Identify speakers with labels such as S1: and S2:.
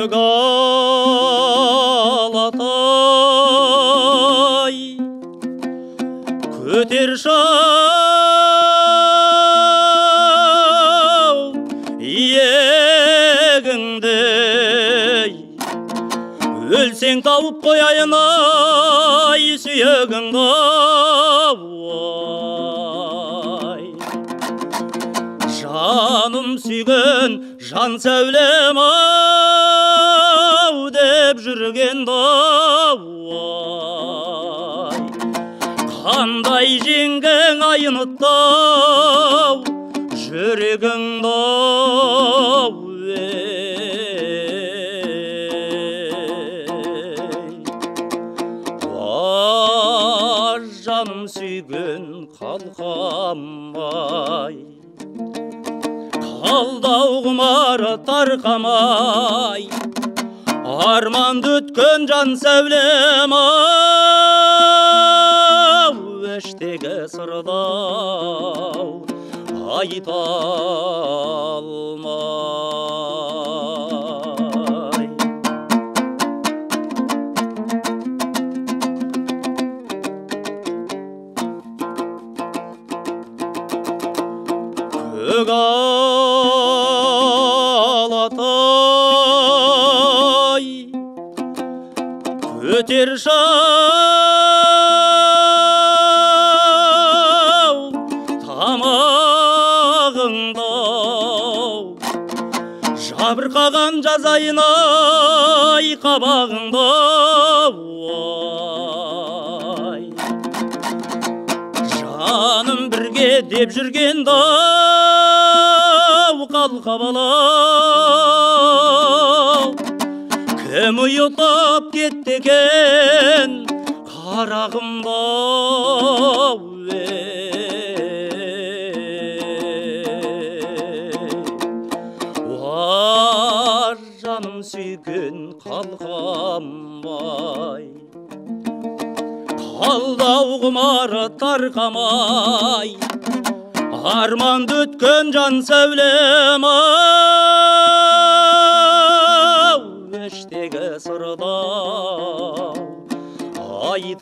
S1: көк алатай көтер өлсең тауып қояйын ай сүйегіңді ай жаным сүйген жан сәулем ау деп жүрген ай қандай жеңгең айнытау сүйген қалқам ай қалдау құмары тарқамай арманды өткен жан сәулем ау іштегі сырдау айта алмай көк алатай көтер тамағыңды жабырқаған жазайын ай қабағыңды жаным бірге деп жүргенді ау қалқабалау кім ұйықтап кетті екен уа жаным сүйген қалқам ай қалдау құмары тарқамай арманды өткен жан сәулем ау іштегі алмай